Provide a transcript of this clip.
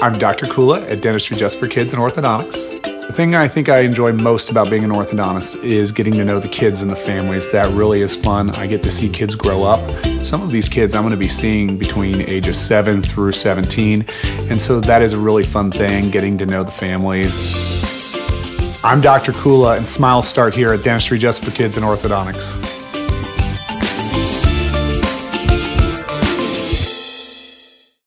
I'm Dr. Kula at Dentistry Just for Kids and Orthodontics. The thing I think I enjoy most about being an orthodontist is getting to know the kids and the families. That really is fun. I get to see kids grow up. Some of these kids I'm going to be seeing between ages 7 through 17, and so that is a really fun thing, getting to know the families. I'm Dr. Kula, and smiles start here at Dentistry Just for Kids and Orthodontics.